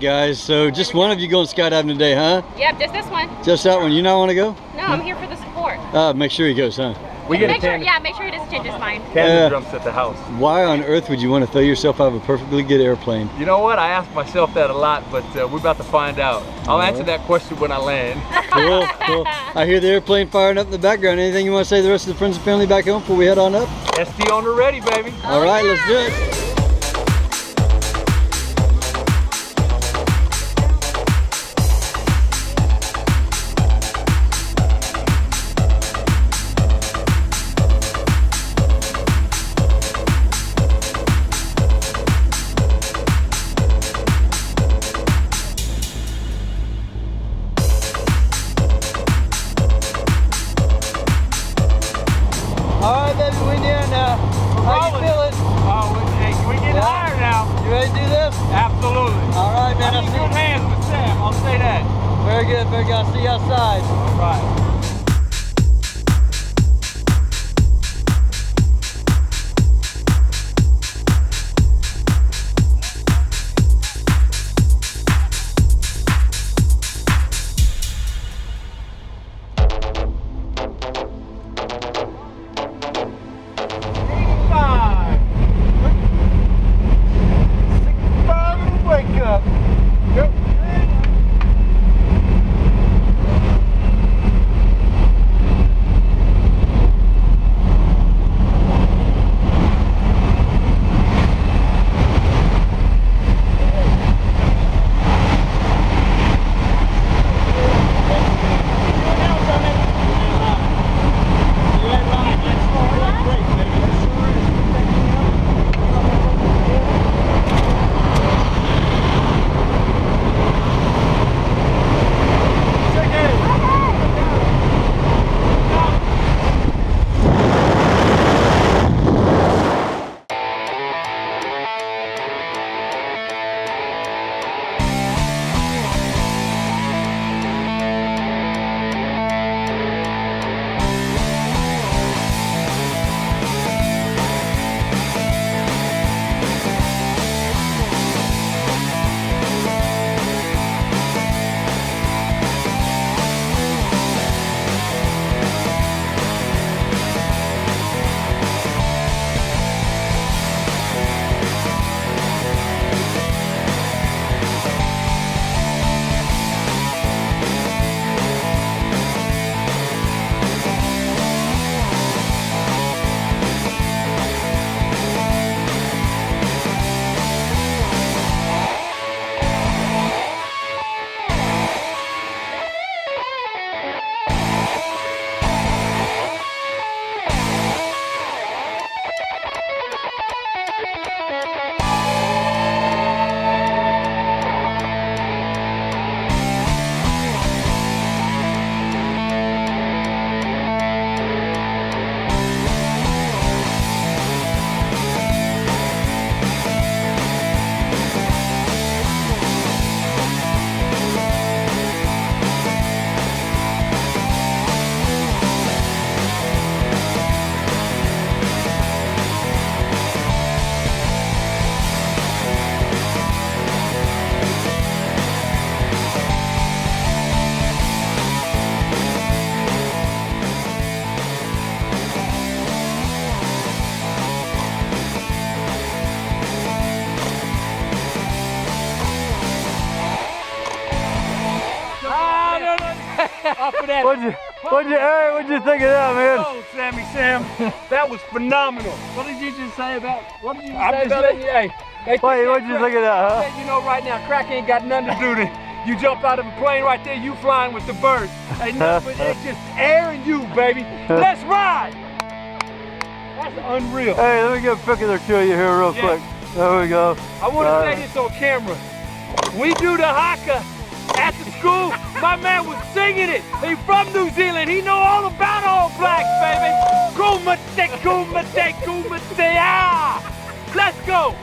guys. So just one of you going skydiving today, huh? Yep, just this one. Just that one. You not want to go? No, I'm here for the support. Uh, make sure he goes, huh? We get a Make sure, tandem, yeah, make sure he doesn't change his mind. tandem Yeah. drum set the house. Why on earth would you want to throw yourself out of a perfectly good airplane? You know what? I ask myself that a lot, but uh, we're about to find out. I'll answer that question when I land. Cool, cool. I hear the airplane firing up in the background. Anything you want to say to the rest of the friends and family back home before we head on up? SD on the ready, baby. All right, let's do it. Very good, very good. I'll see you outside. Right. What'd you, what'd you, hey, what'd you think of that, man? Oh, Sammy Sam, that was phenomenal. What did you just say about? What did you I'm say just about letting it? you, hey, Wait, what'd you think of that, huh? Hey, you know right now, crack ain't got nothing to do to you jump out of a plane right there, you flying with the birds. Ain't nothing but it's just air and you, baby. Let's ride. That's unreal. Hey, let me get a picture or two of you here real Yeah. quick. There we go. I want to Uh, say this on camera. We do the haka at the school. My man was singing it. He from New Zealand. He know all about all blacks, baby. Ka mate, kumate, ka mate, ah. Let's go.